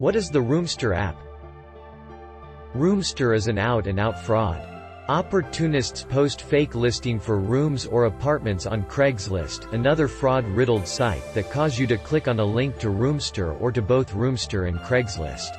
What is the Roomster app? Roomster is an out-and-out fraud. Opportunists post fake listing for rooms or apartments on Craigslist, another fraud-riddled site that cause you to click on a link to Roomster or to both Roomster and Craigslist.